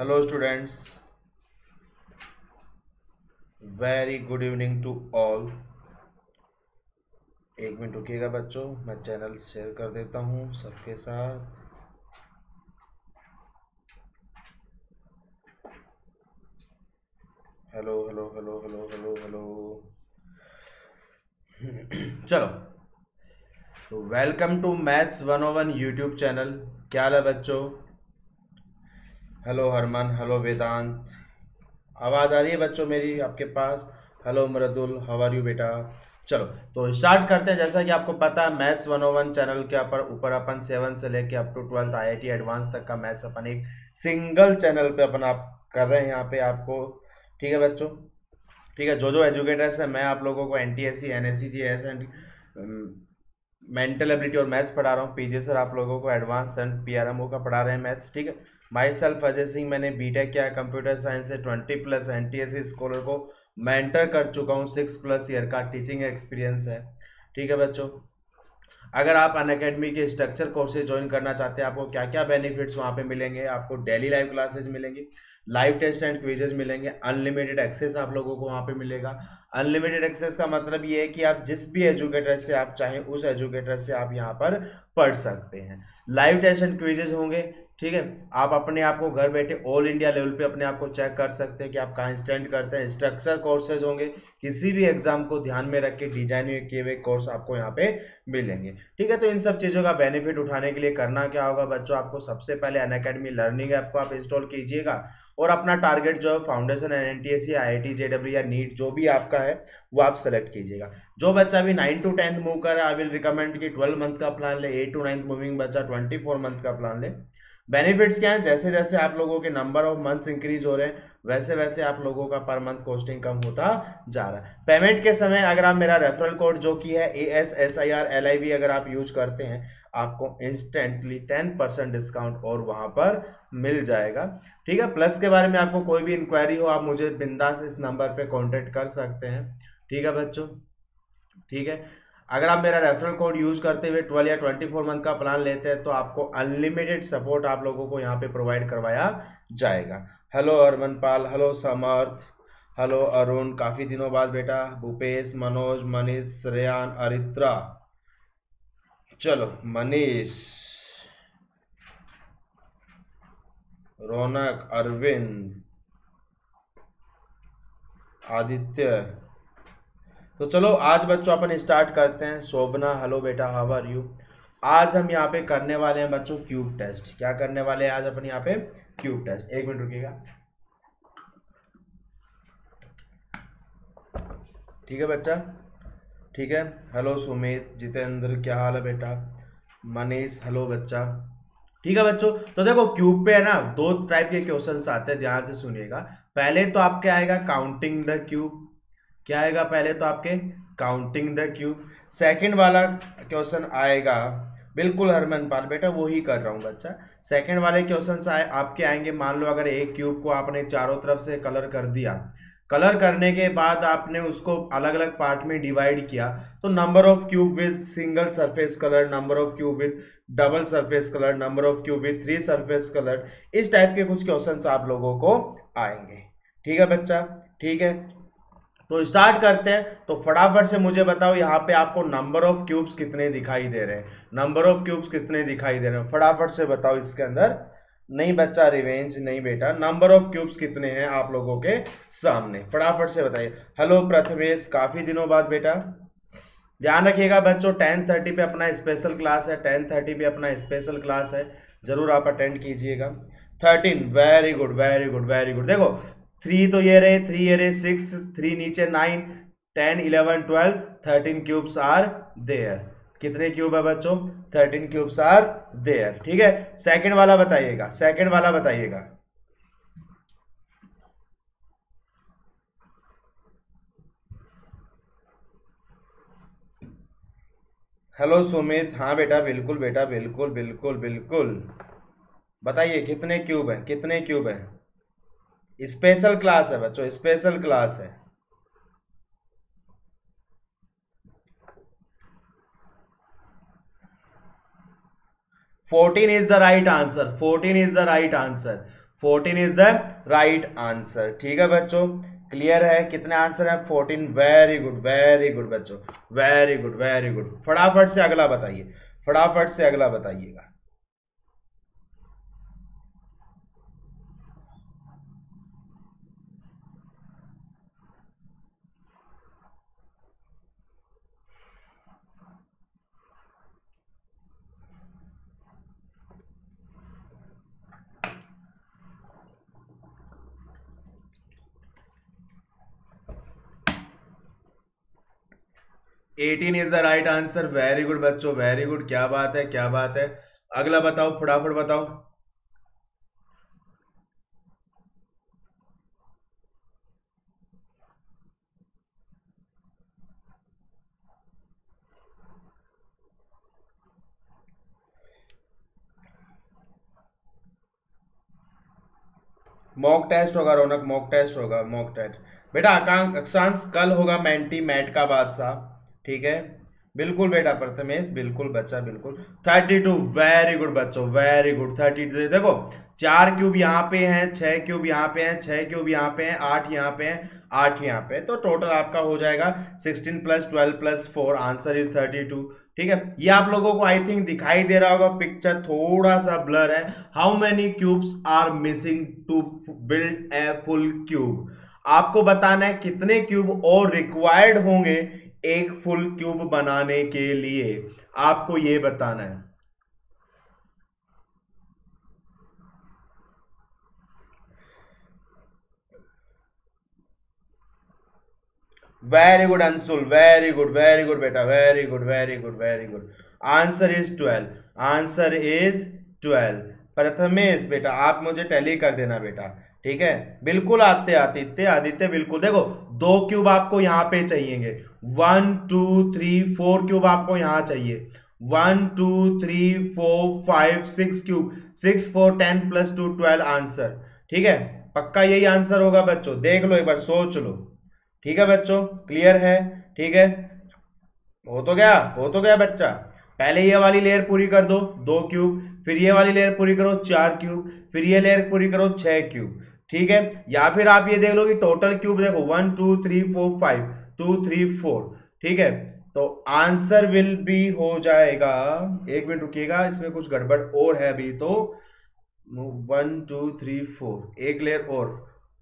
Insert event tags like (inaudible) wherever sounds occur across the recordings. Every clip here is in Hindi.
Hello students very good evening to all एक मिनट रुकिएगा बच्चों, मैं चैनल शेयर कर देता हूँ सबके साथ। Hello hello hello hello hello hello चलो। Welcome to maths one o one YouTube channel क्या है बच्चों? हेलो हरमन हेलो वेदांत आवाज़ आ रही है बच्चों मेरी आपके पास? Hello Mridul how are you बेटा? चलो तो स्टार्ट करते हैं। जैसा कि आपको पता है maths one o one channel के ऊपर ऊपर अपन सेवन से लेके up to twelfth I I advance तक का मैथ्स अपन एक सिंगल चैनल पे अपन आप कर रहे हैं यहाँ पे आपको। ठीक है बच्चों? ठीक है जो जो एजुकेटर्स हैं, मैं आप लोगों को N T S C N S C G and mental ability और मैथ्स पढ़ा रहा हूँ। पीजे सर आप लोगों को advance and P R M O का पढ़ा रहे हैं मैथ्स ठीक है? माई सेल्फ अजय सिंह मैंने बी टेक किया कंप्यूटर साइंस से twenty plus N T S scholar को मेंटर कर चुका हूँ सिक्स प्लस ईयर का टीचिंग एक्सपीरियंस है। ठीक है बच्चों? अगर आप अन अकेडमी के स्ट्रक्चर कोर्सेज ज्वाइन करना चाहते हैं, आपको क्या क्या बेनिफिट्स वहाँ पे मिलेंगे? आपको डेली लाइव क्लासेज मिलेंगी लाइव टेस्ट एंड क्विजेज मिलेंगे अनलिमिटेड एक्सेस आप लोगों को वहाँ पे मिलेगा। अनलिमिटेड एक्सेस का मतलब ये है कि आप जिस भी एजुकेटर से आप चाहें, उस एजुकेटर से आप यहाँ पर पढ़ सकते हैं। लाइव टेस्ट एंड क्विजेज होंगे ठीक है? आप अपने आप को घर बैठे ऑल इंडिया लेवल पे अपने आप को चेक कर सकते हैं कि आप कहाँ स्टैंड करते हैं। स्ट्रक्चर कोर्सेज होंगे। किसी भी एग्ज़ाम को ध्यान में रख के डिज़ाइन किए हुए कोर्स आपको यहाँ पे मिलेंगे। ठीक है? तो इन सब चीज़ों का बेनिफिट उठाने के लिए करना क्या होगा बच्चों? आपको सबसे पहले अन अकेडमी लर्निंग ऐप को आप इंस्टॉल कीजिएगा और अपना टारगेट जो है foundation N N T S I I T या नीट जो भी आपका है, वो आप सेलेक्ट कीजिएगा। जो बच्चा अभी नाइन टू टेंथ मूव कर आई विल रिकमेंड कि ट्वेल्व मंथ का प्लान ले एट टू नाइन्थ मूविंग बच्चा ट्वेंटी फोर मंथ का प्लान ले। बेनिफिट्स क्या हैं? जैसे जैसे आप लोगों के नंबर ऑफ़ मंथ्स इंक्रीज हो रहे हैं, वैसे वैसे आप लोगों का पर मंथ कॉस्टिंग कम होता जा रहा है। पेमेंट के समय अगर आप मेरा रेफरल कोड जो कि है A S S I R L I B अगर आप यूज़ करते हैं, आपको इंस्टेंटली टेन परसेंट डिस्काउंट और वहाँ पर मिल जाएगा। ठीक है? प्लस के बारे में आपको कोई भी इंक्वायरी हो, आप मुझे बिंदास इस नंबर पर कॉन्टेक्ट कर सकते हैं। ठीक है बच्चों? ठीक है? अगर आप मेरा रेफरल कोड यूज़ करते हुए ट्वेल्व या ट्वेंटी फोर मंथ का प्लान लेते हैं तो आपको अनलिमिटेड सपोर्ट आप लोगों को यहाँ पे प्रोवाइड करवाया जाएगा। Hello Arman Pal hello Samarth hello Arun काफ़ी दिनों बाद बेटा, भूपेश, मनोज, मनीष, श्रेयान, अरित्रा। चलो, मनीष, रौनक, अरविंद, आदित्य तो चलो, आज बच्चों अपन स्टार्ट करते हैं। शोभना हेलो बेटा हाउ आर यू आज हम यहाँ पे करने वाले हैं बच्चों क्यूब टेस्ट क्या करने वाले हैं आज अपन यहाँ पे? क्यूब टेस्ट एक मिनट रुकिएगा। ठीक है बच्चा? ठीक है? हेलो सुमित, जितेंद्र, क्या हाल है बेटा? मनीष हेलो बच्चा। ठीक है बच्चों? तो देखो क्यूब पे है ना, दो टाइप के क्वेश्चंस आते हैं, ध्यान से सुनिएगा। पहले तो आपके आएगा काउंटिंग द क्यूब क्या आएगा पहले तो आपके काउंटिंग द क्यूब सेकंड वाला क्वेश्चन आएगा। बिल्कुल हरमन पाल, बेटा वो ही कर रहा हूँ, बच्चा। सेकंड वाले क्वेश्चन आए, आपके आएँगे। मान लो अगर एक क्यूब को आपने चारों तरफ़ से कलर कर दिया। कलर करने के बाद आपने उसको अलग अलग पार्ट में डिवाइड किया। तो number of cube with single surface colour number of cube with double surface colour number of cube with three surface colour इस टाइप के कुछ क्वेश्चन आप लोगों को आएँगे। ठीक है, बच्चा? ठीक है? तो स्टार्ट करते हैं। तो फटाफट से मुझे बताओ, यहाँ पे आपको नंबर ऑफ़ क्यूब्स कितने दिखाई दे रहे हैं? नंबर ऑफ़ क्यूब्स कितने दिखाई दे रहे हैं? फटाफट से बताओ इसके अंदर। नहीं बच्चा रिवेंज नहीं बेटा। नंबर ऑफ़ क्यूब्स कितने हैं आप लोगों के सामने? फटाफट से बताइए। हेलो प्रथमेश काफ़ी दिनों बाद बेटा। ध्यान रखिएगा बच्चों टेन थर्टी पे अपना स्पेशल क्लास है। टेन थर्टी पे अपना स्पेशल क्लास है। ज़रूर आप अटेंड कीजिएगा। Thirteen very good very good very good देखो थ्री तो ये रहे, थ्री ये रहे, सिक्स, थ्री नीचे, nine, ten, eleven, twelve, thirteen cubes are there. कितने क्यूब है बच्चों? Thirteen cubes are there. ठीक है? सेकंड वाला बताइएगा, सेकंड वाला बताइएगा। हेलो सुमित। हाँ बेटा, बिल्कुल बेटा, बिल्कुल बिल्कुल बिल्कुल। बताइए, कितने क्यूब हैं? कितने क्यूब हैं? स्पेशल क्लास है बच्चों, स्पेशल क्लास है। Fourteen is the right answer, fourteen is the right answer, fourteen is the right answer. ठीक है बच्चों, क्लियर है? कितने आंसर है? Fourteen, very good very good बच्चों, वेरी गुड वेरी गुड। फटाफट से अगला बताइए, फटाफट से अगला बताइएगा। 18 is the right answer very good बच्चों वेरी गुड क्या बात है, क्या बात है? अगला बताओ, फटाफट बताओ। मॉक टेस्ट होगा, रौनक मॉक टेस्ट होगा मॉक टेस्ट बेटा अकांक्ष कल होगा, मैंटी, मैट का बादशाह। ठीक है? बिल्कुल बेटा प्रथमेश, बिल्कुल बच्चा, बिल्कुल। थर्टी टू वेरी गुड बच्चों वेरी गुड थर्टी टू देखो, चार क्यूब यहाँ पे हैं, छह क्यूब यहाँ पे हैं, छह क्यूब यहाँ पे हैं, आठ यहाँ पे हैं, आठ यहाँ पे तो टोटल आपका हो जाएगा sixteen plus twelve plus four answer is thirty two ठीक है? ये आप लोगों को आई थिंक दिखाई दे रहा होगा पिक्चर थोड़ा सा ब्लर है। How many cubes are missing to build a full cube आपको बताना है कितने क्यूब और रिक्वायर्ड होंगे एक फुल क्यूब बनाने के लिए आपको यह बताना है। Very good Ansul very good very good बेटा. Very good very good very good answer is twelve answer is twelve Prathamesh, बेटा, आप मुझे टैली कर देना, बेटा. ठीक है? बिल्कुल आते आदित्य आदित्य बिल्कुल. देखो, दो क्यूब आपको यहाँ पे चाहिए one two three four cube आपको यहाँ चाहिए। One two three four five six cube six four ten plus two twelve answer ठीक है? पक्का यही आंसर होगा बच्चों। देख लो एक बार, सोच लो। ठीक है बच्चों? क्लियर है? ठीक है? हो तो गया? हो तो गया बच्चा। पहले ये वाली लेयर पूरी कर दो। दो क्यूब फिर ये वाली लेयर पूरी करो, चार क्यूब फिर ये लेयर पूरी करो, छह क्यूब ठीक है? या फिर आप ये देख लो कि टोटल क्यूब देखो। One two three four five two three four ठीक है? तो आंसर विल बी हो जाएगा, एक मिनट रुकिएगा, इसमें कुछ गड़बड़ और है अभी तो। वन टू थ्री फोर एक लेयर और.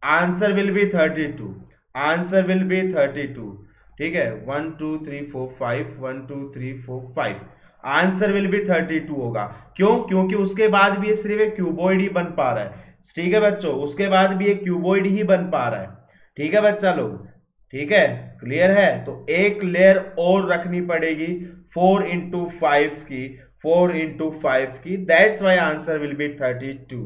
Answer will be thirty two answer will be thirty two ठीक है? One two three four five one two three four five answer will be thirty two होगा। क्यों? क्योंकि उसके बाद भी ये सिर्फ़ एक क्यूबॉइड ही बन पा रहा है। ठीक है बच्चों? उसके बाद भी एक क्यूबोइड ही बन पा रहा है। ठीक है बच्चा लोग? ठीक है? क्लियर है? तो एक लेयर और रखनी पड़ेगी फोर इंटू फाइव की फोर इंटू फाइव की। That's why answer will be thirty two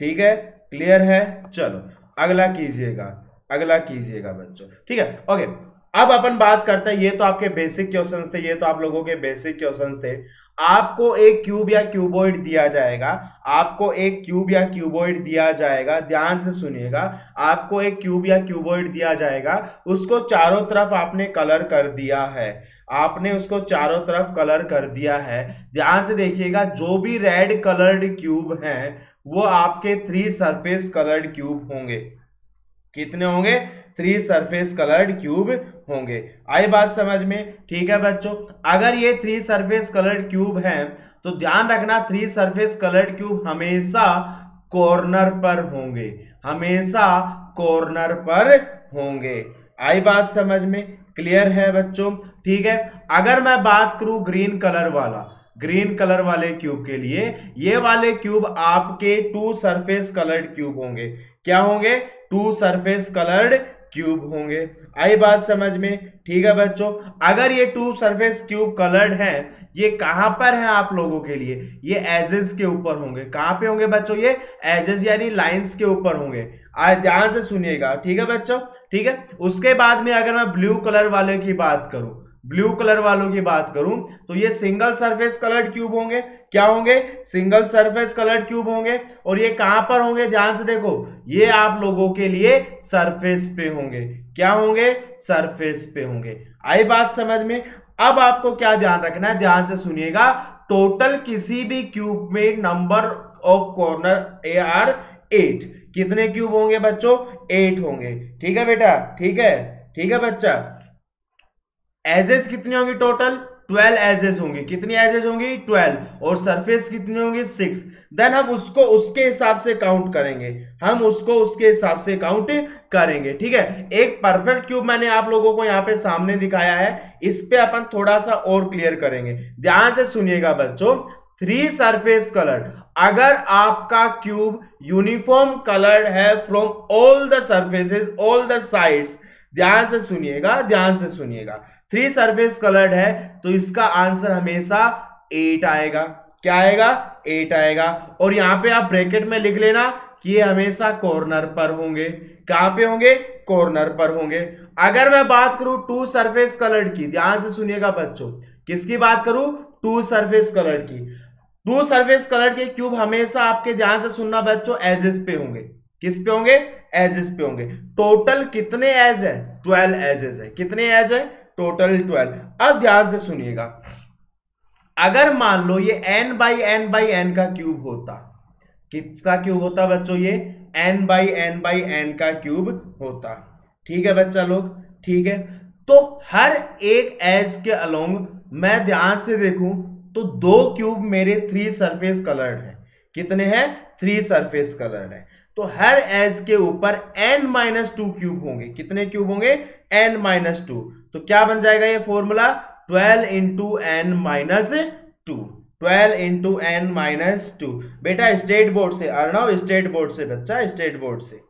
ठीक है? क्लियर है? चलो, अगला कीजिएगा अगला कीजिएगा बच्चों। ठीक है? ओके अब अपन बात करते हैं, ये तो आपके बेसिक क्वेश्चंस थे, ये तो आप लोगों के बेसिक क्वेश्चंस थे। आपको एक क्यूब या क्यूबॉइड दिया जाएगा, आपको एक क्यूब या क्यूबॉइड दिया जाएगा, ध्यान से सुनिएगा, आपको एक क्यूब या क्यूबॉइड दिया जाएगा, उसको चारों तरफ़ आपने कलर कर दिया है, आपने उसको चारों तरफ़ कलर कर दिया है, ध्यान से देखिएगा, जो भी रेड कलर्ड क्यूब हैं, वो आपके थ्री सरफेस कलर्ड क्यूब होंगे। कितने होंगे? थ्री सरफेस कलर्ड क्यूब होंगे। आई बात समझ में? ठीक है बच्चों? अगर ये थ्री सरफेस कलर्ड क्यूब हैं तो ध्यान रखना थ्री सरफेस कलर्ड क्यूब हमेशा कॉर्नर पर होंगे। हमेशा कॉर्नर पर होंगे। आई बात समझ में? क्लियर है बच्चों? ठीक है? अगर मैं बात करूँ ग्रीन कलर वाला ग्रीन कलर वाले क्यूब के लिए, ये वाले क्यूब आपके टू सरफेस कलर्ड क्यूब होंगे। क्या होंगे? टू सरफेस कलर्ड क्यूब होंगे। आई बात समझ में? ठीक है बच्चों? अगर ये टू सरफेस क्यूब कलर्ड हैं, ये कहाँ पर है आप लोगों के लिए? ये एजेस के ऊपर होंगे। कहाँ पे होंगे बच्चों ये? एजेस यानी लाइंस के ऊपर होंगे। आज ध्यान से सुनिएगा। ठीक है बच्चों? ठीक है? उसके बाद में अगर मैं ब्लू कलर वाले की बात करूँ ब्लू कलर वालों की बात करूँ तो ये सिंगल सरफेस कलर्ड क्यूब होंगे। क्या होंगे? सिंगल सरफेस कलर्ड क्यूब होंगे। और ये कहाँ पर होंगे? ध्यान से देखो, ये आप लोगों के लिए सरफेस पे होंगे। क्या होंगे? सरफेस पे होंगे। आई बात समझ में? अब आपको क्या ध्यान रखना है? ध्यान से सुनिएगा। टोटल किसी भी क्यूब में number of corner are eight कितने क्यूब होंगे बच्चों? एट होंगे। ठीक है बेटा? ठीक है? ठीक है बच्चा? एजेस कितनी होंगी टोटल ट्वेल्व एजेस होंगी। कितनी एजेस होंगी? ट्वेल्व। और सरफेस कितनी होंगी? सिक्स देन हम उसको उसके हिसाब से काउंट करेंगे। हम उसको उसके हिसाब से काउंट करेंगे। ठीक है? एक परफेक्ट क्यूब मैंने आप लोगों को यहाँ पे सामने दिखाया है। इस पे अपन थोड़ा सा और क्लियर करेंगे। ध्यान से सुनिएगा बच्चों। थ्री सरफेस कलर अगर आपका क्यूब यूनिफॉर्म कलर्ड है from all the surfaces all the sides ध्यान से सुनिएगा, ध्यान से सुनिएगा। थ्री सरफेस कलर्ड है तो इसका आंसर हमेशा एट आएगा। क्या आएगा? एट आएगा। और यहाँ पे आप ब्रैकेट में लिख लेना कि ये हमेशा कॉर्नर पर होंगे। कहाँ पे होंगे? कॉर्नर पर होंगे। अगर मैं बात करूँ टू सरफेस कलर्ड की, ध्यान से सुनिएगा बच्चों, किसकी बात करूँ? टू सरफेस कलर्ड की। टू सरफेस कलर के क्यूब हमेशा आपके ध्यान से सुनना बच्चों, एजेस पे होंगे। किस पे होंगे? एजेस पे होंगे। टोटल कितने एज है? ट्वेल्व एजेस है। कितने एज है? Total twelve. अब ध्यान से सुनिएगा। अगर मान लो ये n by n by n का क्यूब होता, किसका क्यूब होता बच्चों ये? N by n by n का क्यूब होता। ठीक है बच्चा लोग? ठीक है? तो हर एक एज के अलोंग मैं ध्यान से देखूँ तो दो क्यूब मेरे थ्री सरफेस कलर्ड है। कितने हैं? थ्री सरफेस कलर्ड है। तो हर एज के ऊपर एन माइनस टू क्यूब होंगे। कितने क्यूब होंगे? एन माइनस टू तो क्या बन जाएगा ये formula twelve into n minus two twelve into n minus two बेटा स्टेट बोर्ड से, अर्णव स्टेट बोर्ड से, बच्चा स्टेट बोर्ड से।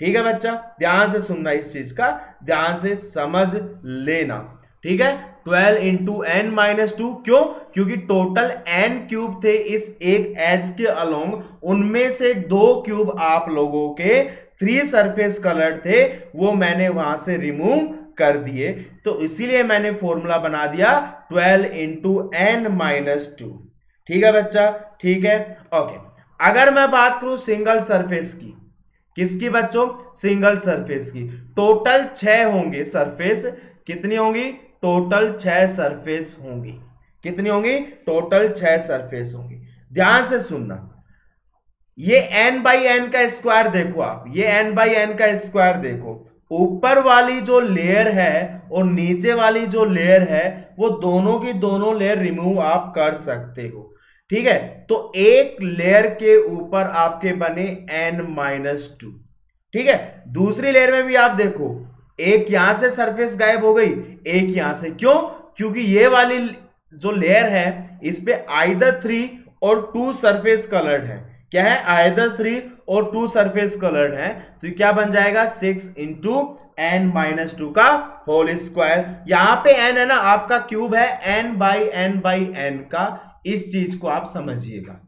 ठीक है बच्चा? ध्यान से सुनना इस चीज़ का। ध्यान से समझ लेना। ठीक है? Twelve into n minus two क्यों? क्योंकि टोटल एन क्यूब थे इस एक एज के अलोंग उनमें से दो क्यूब आप लोगों के थ्री सरफेस कलर थे। वो मैंने वहाँ से रिमूव कर दिए तो इसीलिए मैंने फॉर्मूला बना दिया twelve into n minus two ठीक है बच्चा? ठीक है? ओके अगर मैं बात करूँ सिंगल सरफेस की, किसकी बच्चों? सिंगल सरफेस की. टोटल छह होंगे सरफेस कितनी होंगी? टोटल छह सरफेस होंगी. कितनी होंगी? टोटल छह सरफेस होंगी. ध्यान से सुनना. ये n बाई एन का स्क्वायर देखो आप. ये n बाई एन का स्क्वायर देखो. ऊपर वाली जो लेयर है और नीचे वाली जो लेयर है, वो दोनों की दोनों लेयर रिमूव आप कर सकते हो। ठीक है? तो एक लेयर के ऊपर आपके बने n माइनस टू ठीक है? दूसरी लेयर में भी आप देखो, एक यहाँ से सरफेस गायब हो गई, एक यहाँ से। क्यों? क्योंकि ये वाली जो लेयर है, इस पे आइदर थ्री और टू सरफेस कलर्ड है। क्या है? आइदर थ्री और टू सरफेस कलर्ड है तो क्या बन जाएगा? Six into n minus two का होल स्क्वायर यहाँ पे एन है ना, आपका क्यूब है n by n by n का, इस चीज़ को आप समझिएगा।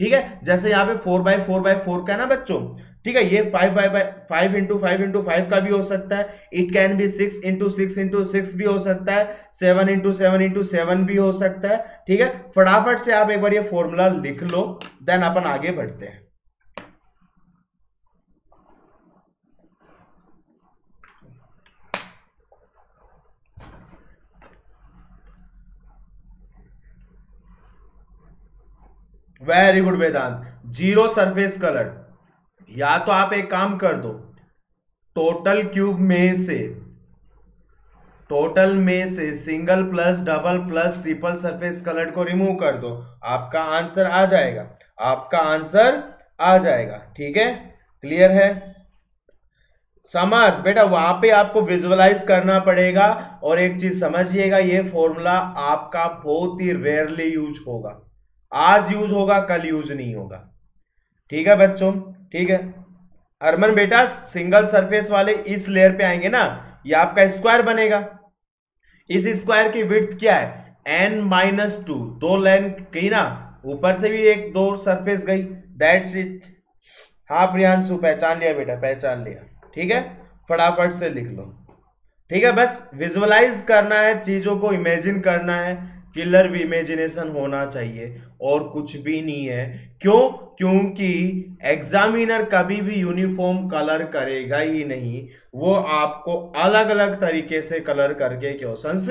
ठीक है? जैसे यहाँ पे four by four by four का है ना बच्चों? ठीक है, ये five five by five into five into five का भी हो सकता है। It can be six into six into six भी हो सकता है। Seven into seven into seven भी हो सकता है। ठीक है? फटाफट से आप एक बार ये फॉर्मूला लिख लो देन अपन आगे बढ़ते हैं। Very good Vedant zero surface colour या तो आप एक काम कर दो टोटल क्यूब में से टोटल में से single plus double plus triple surface colour को रिमूव कर दो। आपका आंसर आ जाएगा। आपका आंसर आ जाएगा। ठीक है? क्लियर है? समर्थ बेटा, वहाँ पे आपको विजुअलाइज करना पड़ेगा और एक चीज़ समझिएगा, ये फॉर्मूला आपका बहुत ही रेयरली यूज़ होगा। आज यूज़ होगा, कल यूज़ नहीं होगा। ठीक है बच्चों? ठीक है? अरमन बेटा सिंगल सरफेस वाले इस लेयर पे आएँगे ना, ये आपका स्क्वायर बनेगा। इस स्क्वायर की विड्थ क्या है? एन माइनस टू दो लाइन गई ना, ऊपर से भी एक दो सरफेस गई। दैट्स इट हाँ प्रियांशु, पहचान लिया बेटा, पहचान लिया। ठीक है? फटाफट से लिख लो। ठीक है बस विजुअलाइज करना है, चीज़ों को इमेजिन करना है। किलर इमेजिनेशन होना चाहिए, और कुछ भी नहीं है। क्यों? क्योंकि एग्जामिनर कभी भी यूनिफॉर्म कलर करेगा ही नहीं। वो आपको अलग अलग तरीके से कलर करके क्वेश्चंस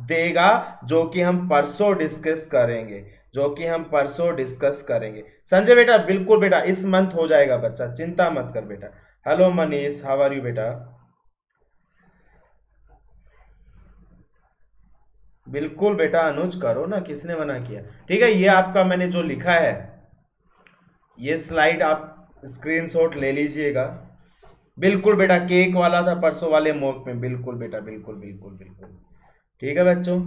देगा, जो कि हम परसों डिस्कस करेंगे, जो कि हम परसों डिस्कस करेंगे। संजय बेटा, बिल्कुल बेटा, इस मंथ हो जाएगा बच्चा, चिंता मत कर बेटा। Hello Manish how are you बेटा? बिल्कुल बेटा, अनुज करो ना, किसने मना किया? ठीक है, ये आपका मैंने जो लिखा है, ये स्लाइड आप स्क्रीनशॉट ले लीजिएगा। बिल्कुल बेटा केक वाला था, परसों वाले मोक में। बिल्कुल बेटा, बिल्कुल बिल्कुल बिल्कुल। ठीक है बच्चों?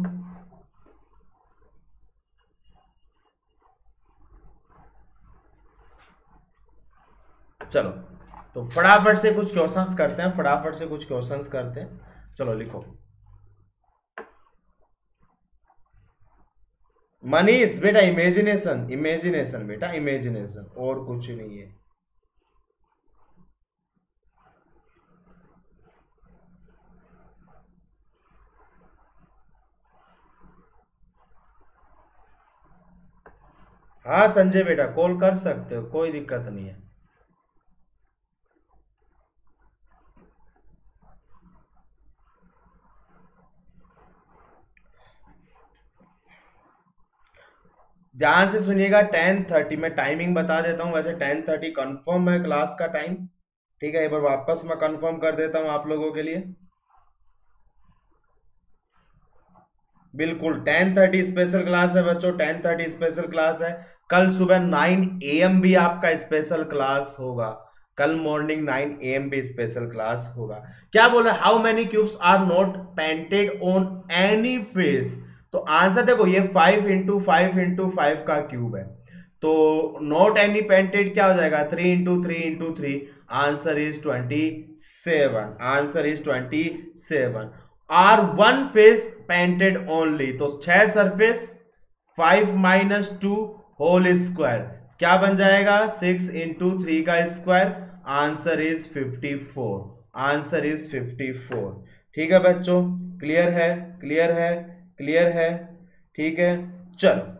चलो तो फटाफट से कुछ क्वेश्चंस करते हैं, फटाफट से कुछ क्वेश्चंस करते हैं। चलो, लिखो। मनीष बेटा इमेजिनेशन इमेजिनेशन बेटा इमेजिनेशन और कुछ नहीं है। हाँ संजय बेटा कॉल कर सकते हो, कोई दिक्कत नहीं है। ध्यान से सुनिएगा टेन थर्टी मैं टाइमिंग बता देता हूँ, वैसे टेन थर्टी कन्फर्म है क्लास का टाइम ठीक है, एक बार वापस मैं कंफर्म कर देता हूँ आप लोगों के लिए। बिल्कुल टेन थर्टी स्पेशल क्लास है बच्चों टेन थर्टी स्पेशल क्लास है। कल सुबह नाइन ए एम भी आपका स्पेशल क्लास होगा। कल मॉर्निंग नाइन ए एम भी स्पेशल क्लास होगा। क्या बोल रहे how many cubes are not painted on any face तो आंसर देखो, ये five into five into five का क्यूब है। तो नॉट एनी पेंटेड क्या हो जाएगा? Three into three into three answer is twenty seven answer is twenty seven are one face painted only तो छह surface five minus two whole square क्या बन जाएगा? सिक्स इंटू थ्री का square answer is fifty four answer is fifty four ठीक है बच्चों? क्लियर है? क्लियर है? क्लियर है? ठीक है? चलो।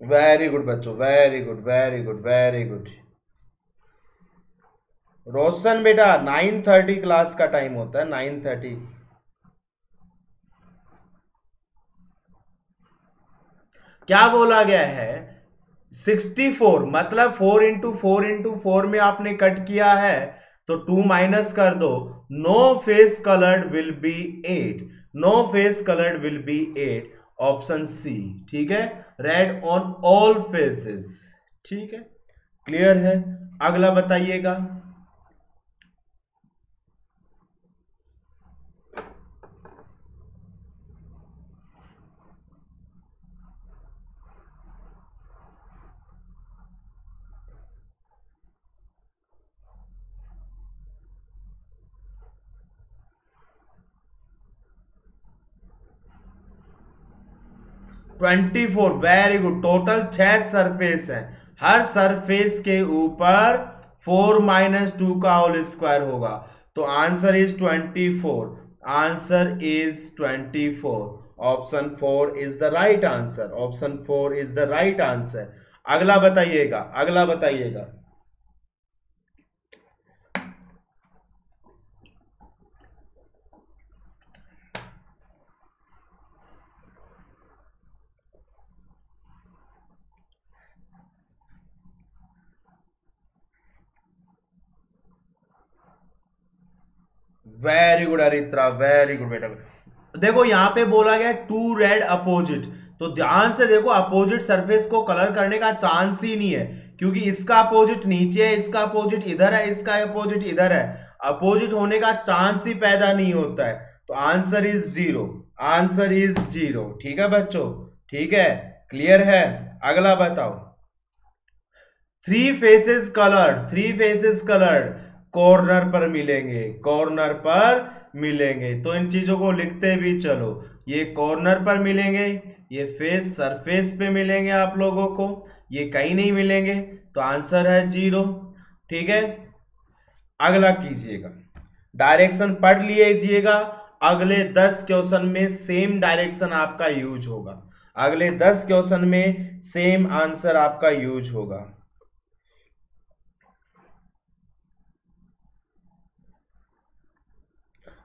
वेरी गुड बच्चों। Very good very good very good Roshan बेटा नाइन थर्टी क्लास का टाइम होता है नाइन थर्टी क्या बोला गया है? सिक्सटी फोर मतलब four into four into four में आपने कट किया है तो टू माइनस कर दो। No face coloured will be eight no face coloured will be eight option C ठीक है? रेड ऑन ऑल फेसेस ठीक है? क्लियर है? अगला बताइएगा। Twenty four very good total छह सरफेस है। हर सरफेस के ऊपर फोर माइनस टू का होल स्क्वायर होगा। तो answer is twenty four answer is twenty four option four is the right answer option four is the right answer अगला बताइएगा। अगला बताइएगा। Very good Aritra very good बेटा। देखो, यहाँ पे बोला गया टू रेड अपोजिट तो ध्यान से देखो अपोजिट सरफेस को कलर करने का चांस ही नहीं है, क्योंकि इसका अपोजिट नीचे है, इसका अपोजिट इधर है, इसका अपोजिट इधर है। अपोजिट होने का चांस ही पैदा नहीं होता है। तो answer is zero answer is zero ठीक है, बच्चों? ठीक है? क्लियर है? अगला बताओ। Three faces colour three faces colour corner पर मिलेंगे कॉर्नर पर मिलेंगे। तो इन चीज़ों को लिखते भी चलो। ये कॉर्नर पर मिलेंगे, ये फेस सरफेस पे मिलेंगे आप लोगों को, ये कहीं नहीं मिलेंगे। तो आंसर है ज़ीरो ठीक है? अगला कीजिएगा। डायरेक्शन पढ़ लीजिएगा। अगले दस क्वेश्चन में सेम डायरेक्शन आपका यूज़ होगा। अगले दस क्वेश्चन में सेम आंसर आपका यूज़ होगा।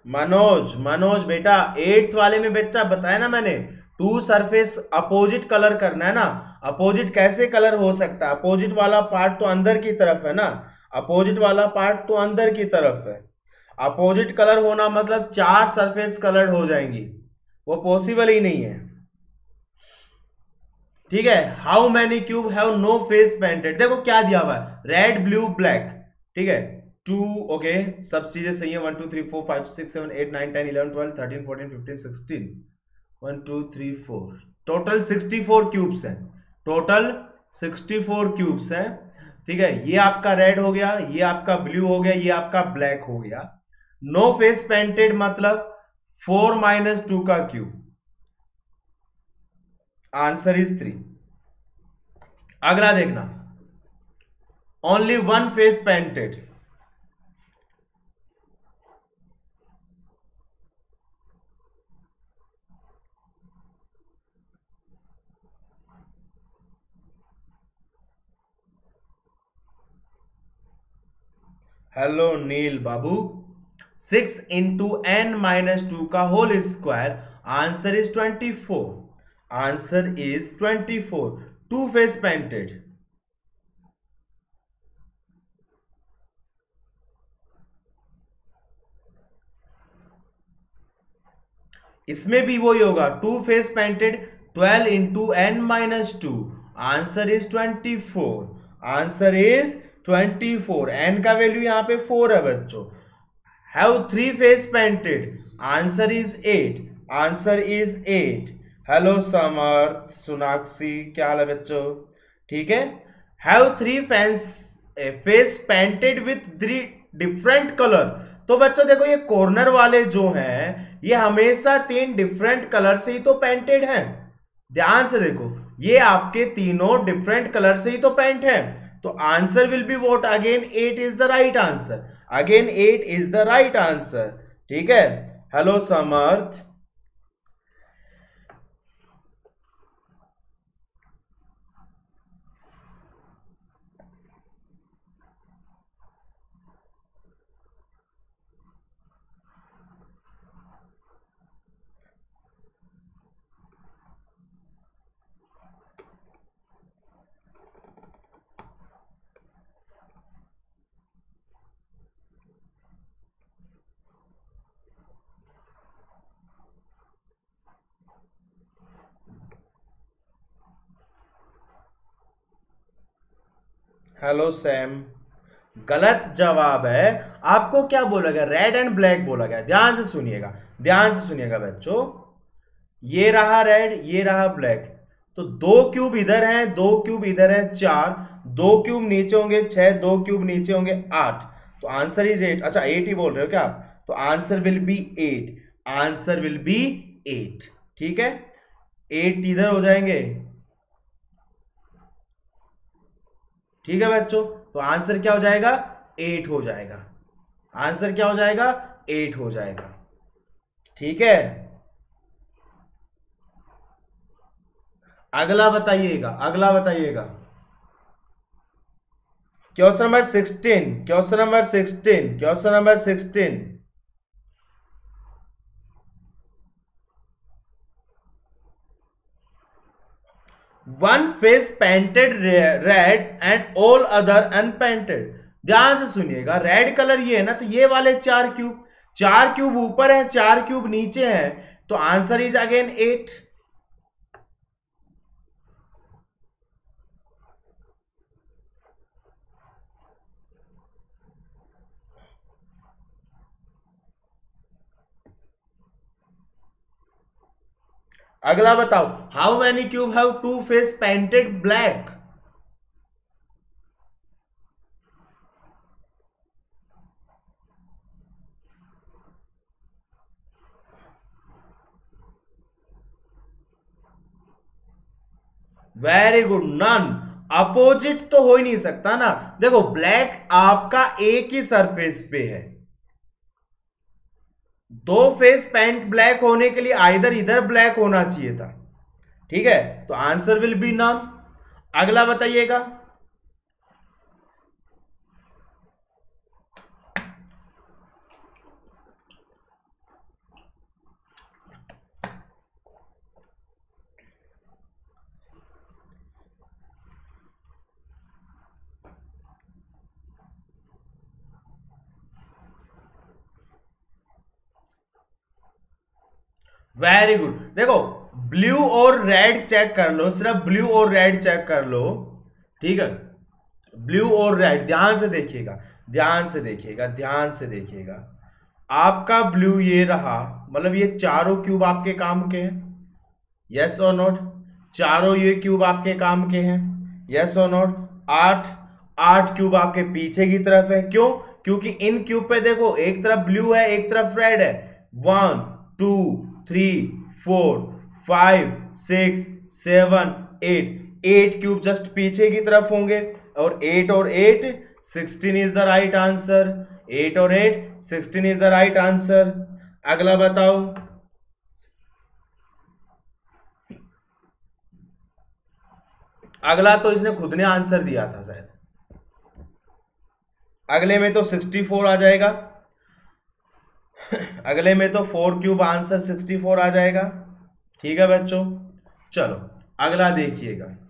मनोज मनोज बेटा एट्थ वाले में बच्चा, बताया ना मैंने टू सरफेस अपोजिट कलर करना है ना अपोजिट कैसे कलर हो सकता है? अपोजिट वाला पार्ट तो अंदर की तरफ़ है ना अपोजिट वाला पार्ट तो अंदर की तरफ़ है। अपोजिट कलर होना मतलब चार सरफेस कलर हो जाएँगी, वो पॉसिबल ही नहीं है। ठीक है how many cube have no face painted देखो क्या दिया हुआ है रेड ब्लू ब्लैक ठीक है? टू ओके सब चीज़ें सही है one two three four five six seven eight nine ten eleven twelve thirteen fourteen fifteen sixteen one two three four total sixty four cubes हैं. टोटल सिक्सटी फोर क्यूब्स हैं. ठीक है, ये आपका रेड हो गया, ये आपका ब्लू हो गया, ये आपका ब्लैक हो गया. नो फेस पेंटेड मतलब फोर माइनस टू का क्यूब आंसर इज़ थ्री अगला देखना. Only one face painted hello Neel बाबू। Six into N minus two का whole square answer is twenty four answer is twenty four two face painted इसमें भी वही होगा। Two face painted twelve into N minus two answer is twenty four answer is twenty four N का वैल्यू यहाँ पे फोर है बच्चों। Have three face painted answer is eight answer is eight hello Samarth Sonakshi क्या हाल है बच्चों? ठीक है? Have three fans face painted with three different colour तो बच्चों देखो, ये कॉर्नर वाले जो हैं, ये हमेशा तीन डिफरेंट कलर से ही तो पेंटेड हैं। ध्यान से देखो, ये आपके तीनों डिफरेंट कलर से ही तो पेंट है। तो answer will be vote again eight is the right answer. Again eight is the right answer. ठीक है? हेलो समर्थ। हेलो सैम गलत जवाब है। आपको क्या बोला गया? रेड एंड ब्लैक बोला गया। ध्यान से सुनिएगा। ध्यान से सुनिएगा बच्चों। ये रहा रेड ये रहा ब्लैक तो दो क्यूब इधर है, दो क्यूब इधर है, चार। दो क्यूब नीचे होंगे, छह। दो क्यूब नीचे होंगे, आठ। तो आंसर इज़ एट अच्छा एट ही बोल रहे हो क्या आप? तो answer will be eight answer will be eight ठीक है? एट इधर हो जाएँगे। ठीक है बच्चों? तो आंसर क्या हो जाएगा? एट हो जाएगा। आंसर क्या हो जाएगा? एट हो जाएगा। ठीक है? अगला बताइएगा अगला बताइएगा। Question number sixteen, question number sixteen, question number sixteen. One face painted red and all other unpainted ध्यान से सुनिएगा रेड कलर ये है ना तो ये वाले चार क्यूब चार क्यूब ऊपर है, चार क्यूब नीचे है तो आंसर इज़ अगेन एट अगला बताओ how many cube have two face painted black very good none opposite तो हो ही नहीं सकता ना। देखो ब्लैक आपका एक ही सरफेस पे है। दो फेस पैंट ब्लैक होने के लिए आइधर इधर ब्लैक होना चाहिए था। ठीक है? तो आंसर विल बी नॉन। अगला बताइएगा। वेरी गुड देखो ब्लू और रेड चेक कर लो, सिर्फ़ ब्लू और रेड चेक कर लो, ठीक है? ब्लू और रेड ध्यान से देखिएगा, ध्यान से देखिएगा, ध्यान से देखिएगा। आपका ब्लू ये रहा मतलब ये चारों क्यूब आपके काम के हैं? यस और नोट चारों ये क्यूब आपके काम के हैं? यस और नोट आठ आठ क्यूब आपके पीछे की तरफ़ है। क्यों? क्योंकि इन क्यूब पे देखो, एक तरफ़ ब्लू है, एक तरफ़ रेड है। One two three four five six seven eight eight cube just पीछे की तरफ़ होंगे और एट और eight sixteen is the right answer eight और eight sixteen is the right answer अगला बताओ। अगला तो इसने खुद ने आंसर दिया था शायद। अगले में तो 64 आ जाएगा। (laughs) अगले में तो फोर क्यूब आंसर 64 आ जाएगा। ठीक है बच्चों? चलो, अगला देखिएगा।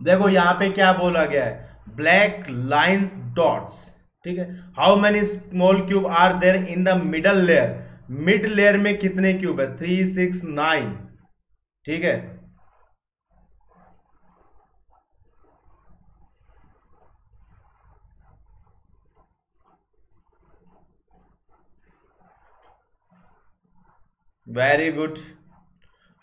देखो यहाँ पे क्या बोला गया है? ब्लैक लाइन्स डॉट्स ठीक है? How many small cube are there in the middle layer mid layer में कितने क्यूब है? थ्री सिक्स नाइन ठीक है? Very good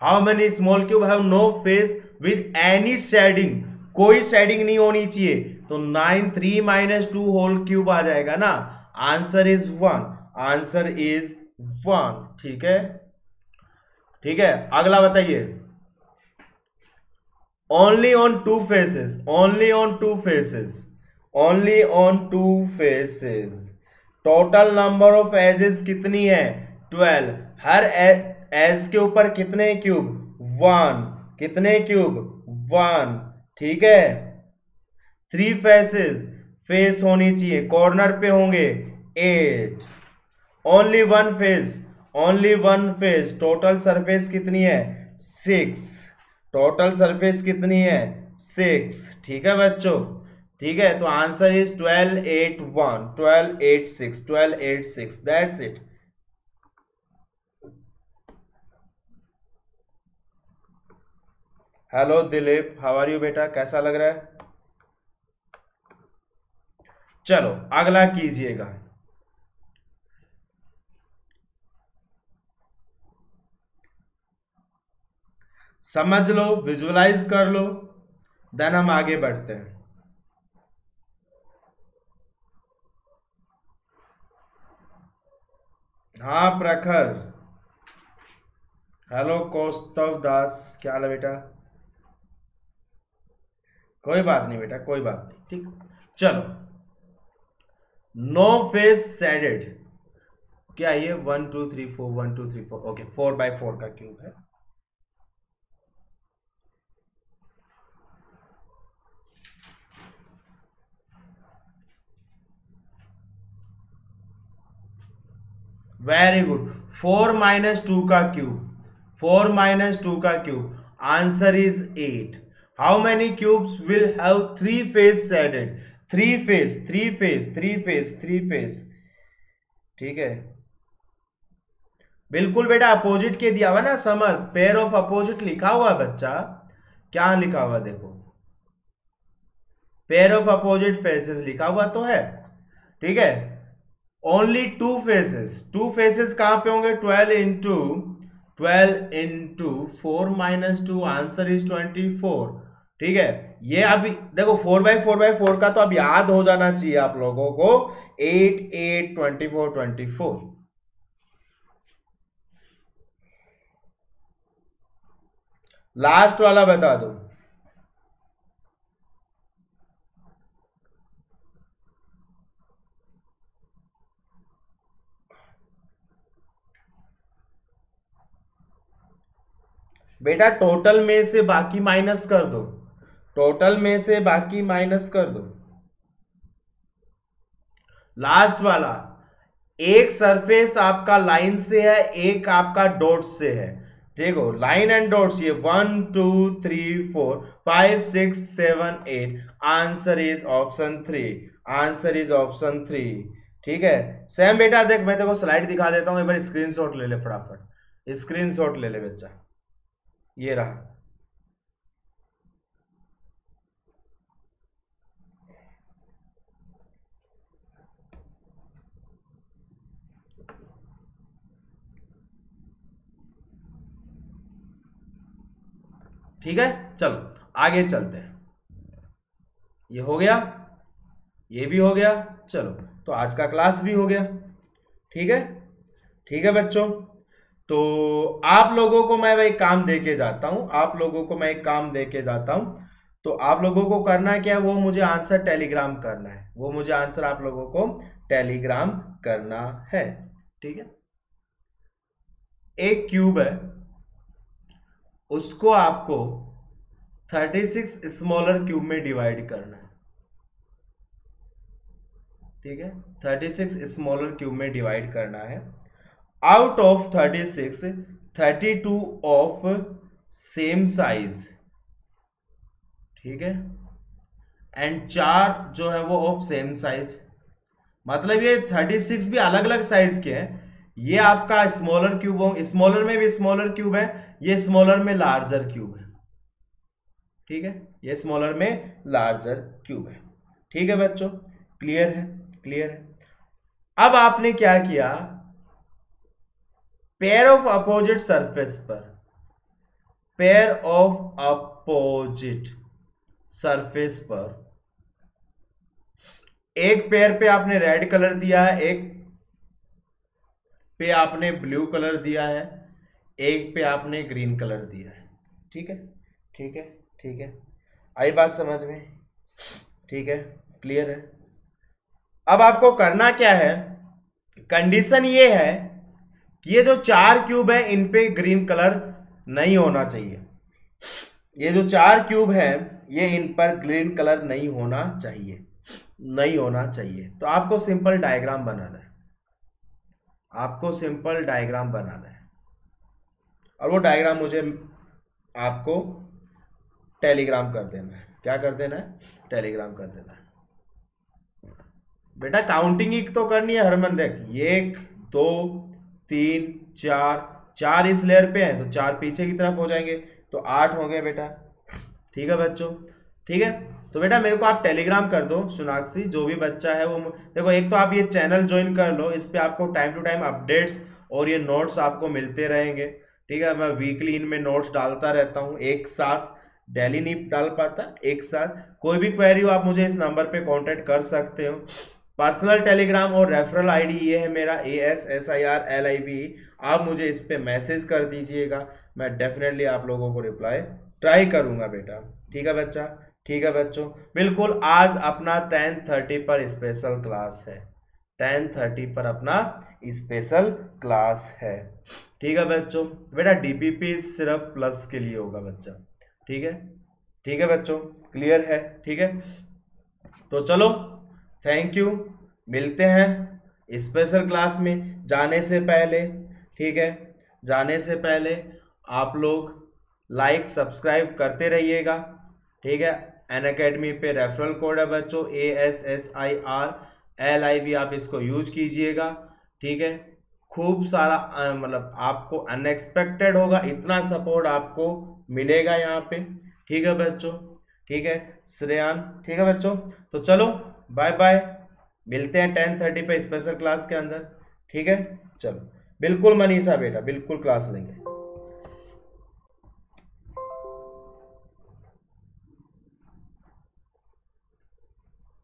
how many small cube have no face with any shading कोई शेडिंग नहीं होनी चाहिए। तो nine three minus two whole cube आ जाएगा ना? Answer is one answer is one ठीक है? ठीक है? अगला बताइए। Only on two faces only on two faces only on two faces total number of edges कितनी है? ट्वेल्व हर एज के ऊपर कितने क्यूब? वन। कितने क्यूब? वन। ठीक है? थ्री फेसेस फेस होनी चाहिए। कॉर्नर पे होंगे eight only one face only one face total surface कितनी है? सिक्स टोटल सरफेस कितनी है? सिक्स ठीक है बच्चों? ठीक है? तो answer is twelve eight one twelve eight six twelve eight six that's it hello Dilip how are you बेटा? कैसा लग रहा है? चलो, अगला कीजिएगा। समझ लो विजुअलाइज कर लो देन हम आगे बढ़ते हैं। हाँ प्रखर। हेलो कौस्तव दास, क्या हाल है बेटा? कोई बात नहीं बेटा, कोई बात नहीं, ठीक? चलो। नो फेस सैडेड क्या ये one two three four one two three four okay four by four का क्यूब है। Very good four minus two का क्यूब फोर माइनस टू का cube answer is eight how many cubes will have three face shaded three face three face three face three face ठीक है? बिल्कुल बेटा अपोजिट के दिया हुआ ना समर्थ पेयर ऑफ़ अपोजिट लिखा हुआ बच्चा, क्या लिखा हुआ देखो? पेयर ऑफ़ अपोजिट फेसेस लिखा हुआ तो है। ठीक है? Only two faces two faces कहाँ पे होंगे? Twelve into twelve into four minus two answer is twenty four ठीक है? ये अभी देखो four by four by four का तो अब याद हो जाना चाहिए आप लोगों को। Eight eight twenty four twenty four last वाला बता दो। बेटा टोटल में से बाकी माइनस कर दो। टोटल में से बाकी माइनस कर दो। लास्ट वाला, एक सरफेस आपका लाइन से है, एक आपका डॉट से है। ठीक हो लाइन एंड डॉट्स ये one two three four five six seven eight answer is option three answer is option three ठीक है? सेम बेटा, देख, मैं तेरे को स्लाइड दिखा देता हूँ। एक बार स्क्रीनशॉट ले ले फटाफट। स्क्रीनशॉट ले ले बच्चा। ये रहा। ठीक है? चलो, आगे चलते हैं। ये हो गया, ये भी हो गया, चलो तो आज का क्लास भी हो गया। ठीक है? ठीक है बच्चों? तो आप लोगों को मैं एक काम दे के जाता हूँ, आप लोगों को मैं एक काम दे के जाता हूँ। तो आप लोगों को करना क्या है? वो मुझे आंसर टेलीग्राम करना है। वो मुझे आंसर आप लोगों को टेलीग्राम करना है। ठीक है? एक क्यूब है। उसको आपको 36 स्मॉलर क्यूब में डिवाइड करना है। ठीक है? 36 स्मॉलर क्यूब में डिवाइड करना है। Out of 36 32 of same size ठीक है? एंड चार जो है वो ऑफ़ सेम साइज़ मतलब ये 36 भी अलग अलग साइज़ के हैं। ये आपका स्मॉलर क्यूब हो स्मॉलर में भी स्मॉलर क्यूब है ये स्मॉलर में लार्जर क्यूब है। ठीक है? ये स्मॉलर में लार्जर क्यूब है। ठीक है बच्चों? क्लियर है? क्लियर है? अब आपने क्या किया? पेयर ऑफ़ अपोजिट सरफेस पर। पेयर ऑफ़ अपोजिट सरफेस पर। एक पेयर पे आपने रेड कलर दिया है, एक पे आपने ब्लू कलर दिया है। एक पे आपने ग्रीन कलर दिया है। ठीक है? ठीक है? ठीक है? आई बात समझ में? ठीक है? क्लियर है? अब आपको करना क्या है? कंडीशन ये है कि ये जो चार क्यूब है, इन पे ग्रीन कलर नहीं होना चाहिए। ये जो चार क्यूब है, ये इन पर ग्रीन कलर नहीं होना चाहिए। नहीं होना चाहिए। तो आपको सिंपल डायग्राम बनाना है। आपको सिंपल डायग्राम बनाना है। और वो डायग्राम मुझे आपको टेलीग्राम कर देना है। क्या कर देना है? टेलीग्राम कर देना है। बेटा काउंटिंग ही तो करनी है, हरमन, देख, एक, दो, तीन, चार चार इस लेयर पे हैं तो चार पीछे की तरफ़ हो जाएँगे। तो आठ हो गए बेटा। ठीक है बच्चों? ठीक है? तो बेटा, मेरे को आप टेलीग्राम कर दो, सोनाक्षी, जो भी बच्चा है वो, देखो, एक तो आप ये चैनल ज्वाइन कर लो, इस पर आपको टाइम टू टाइम अपडेट्स और ये नोट्स आपको मिलते रहेंगे। ठीक है, मैं वीकली इनमें नोट्स डालता रहता हूँ, एक साथ डेली नहीं डाल पाता, एक साथ। कोई भी क्वेरी हो, आप मुझे इस नंबर पे कांटेक्ट कर सकते हो। पर्सनल टेलीग्राम और रेफरल आईडी ये है मेरा A S S I R L I V आप मुझे इस पर मैसेज कर दीजिएगा, मैं डेफिनेटली आप लोगों को रिप्लाई ट्राई करूँगा बेटा। ठीक है बच्चा? ठीक है बच्चों? बिल्कुल, आज अपना टेन थर्टी पर स्पेशल क्लास है। टेन थर्टी पर अपना स्पेशल क्लास है। ठीक है बच्चों? बेटा डीपीपी सिर्फ़ प्लस के लिए होगा बच्चा। ठीक है? ठीक है बच्चों? क्लियर है? ठीक है? तो चलो थैंक यू मिलते हैं स्पेशल क्लास में जाने से पहले। ठीक है? जाने से पहले आप लोग लाइक सब्सक्राइब करते रहिएगा। ठीक है? एन अकेडमी पे रेफरल कोड है बच्चों। A S S I R L I V आप इसको यूज़ कीजिएगा। ठीक है? खूब सारा मतलब आपको अनएक्सपेक्टेड होगा, इतना सपोर्ट आपको मिलेगा यहाँ पे। ठीक है बच्चों? ठीक है? श्रेयान, ठीक है बच्चों? तो चलो बाय बाय मिलते हैं टेन थर्टी पे स्पेशल क्लास के अंदर। ठीक है? चलो। बिल्कुल मनीषा बेटा, बिल्कुल क्लास लेंगे।